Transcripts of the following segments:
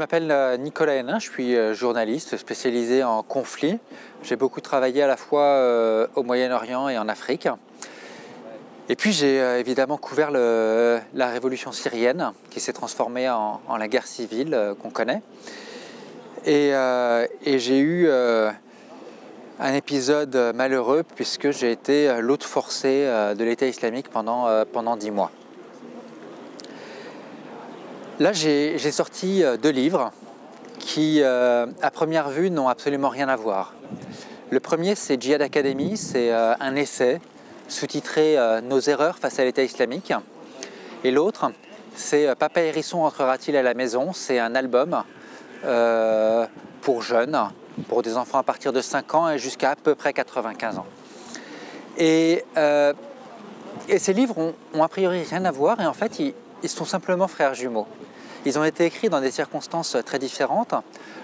m'appelle euh, Nicolas Hénin, je suis euh, journaliste spécialisé en conflits. J'ai beaucoup travaillé à la fois euh, au Moyen-Orient et en Afrique. Et puis j'ai évidemment couvert la révolution syrienne qui s'est transformée en, la guerre civile qu'on connaît. Et, j'ai eu un épisode malheureux puisque j'ai été l'hôte forcé de l'État islamique pendant, pendant dix mois. Là, j'ai sorti euh, deux livres qui, euh, à première vue, n'ont absolument rien à voir. Le premier, c'est Jihad Academy, c'est euh, un essai sous-titré Nos erreurs face à l'État islamique. Et l'autre, c'est Papa Hérisson entrera-t-il à la maison? C'est un album pour jeunes, pour des enfants à partir de 5 ans et jusqu'à à peu près 95 ans. Et, ces livres ont, a priori rien à voir et en fait, ils sont simplement frères jumeaux. Ils ont été écrits dans des circonstances très différentes.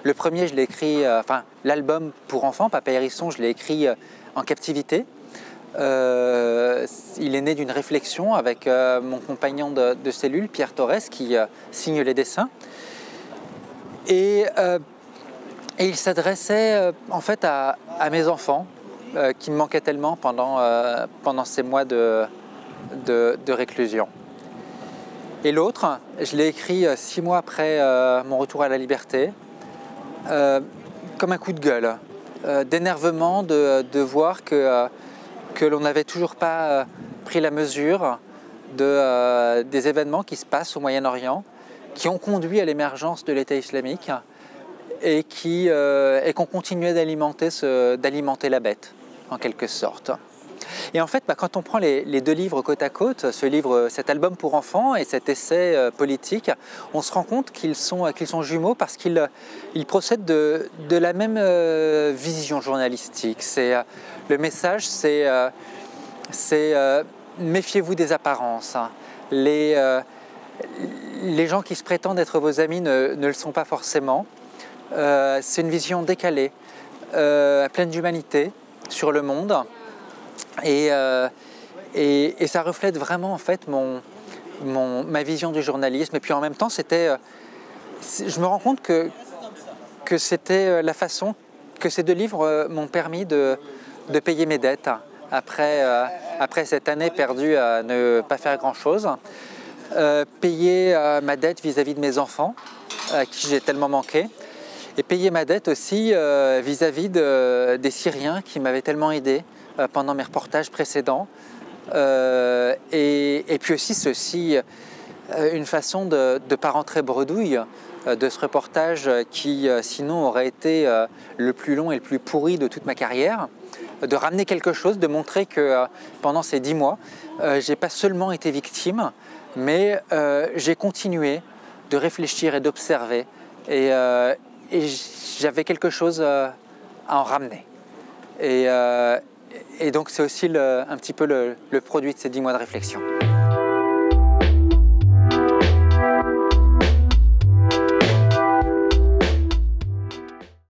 Le premier, je l'ai écrit, euh, enfin, l'album pour enfants, Papa Hérisson, je l'ai écrit euh, en captivité. Euh, il est né d'une réflexion avec mon compagnon de, cellule, Pierre Torres, qui signe les dessins. Et, il s'adressait en fait à, mes enfants, qui me manquaient tellement pendant, pendant ces mois de, de réclusion. Et l'autre, je l'ai écrit euh, six mois après euh, mon retour à la liberté, euh, comme un coup de gueule, d'énervement de, voir que, l'on n'avait toujours pas pris la mesure de, des événements qui se passent au Moyen-Orient, qui ont conduit à l'émergence de l'État islamique et qu'on continuait d'alimenter la bête, en quelque sorte. Et en fait, bah, quand on prend les, deux livres côte à côte, ce livre, cet album pour enfants et cet essai euh, politique, on se rend compte qu'ils sont, sont jumeaux parce qu'ils ils procèdent de, la même euh, vision journalistique. Euh, le message, c'est, méfiez-vous des apparences. Les, les gens qui se prétendent être vos amis ne, ne le sont pas forcément. c'est une vision décalée, pleine d'humanité sur le monde. Euh, et, ça reflète vraiment en fait mon, ma vision du journalisme. Et puis en même temps, c'était, euh, je me rends compte que, que c'était euh, la façon que ces deux livres m'ont permis de, de, payer mes dettes après, après cette année perdue à ne pas faire grand-chose. payer ma dette vis-à-vis de mes enfants, à qui j'ai tellement manqué, et payer ma dette aussi vis-à-vis -vis des Syriens qui m'avaient tellement aidé, pendant mes reportages précédents. Euh, et, puis aussi, ceci, euh, une façon de ne pas rentrer bredouille de ce reportage qui sinon aurait été le plus long et le plus pourri de toute ma carrière, de ramener quelque chose, de montrer que pendant ces dix mois, j'ai pas seulement été victime, mais j'ai continué de réfléchir et d'observer, et, et j'avais quelque chose à en ramener. Et, et donc c'est aussi un petit peu le, produit de ces dix mois de réflexion.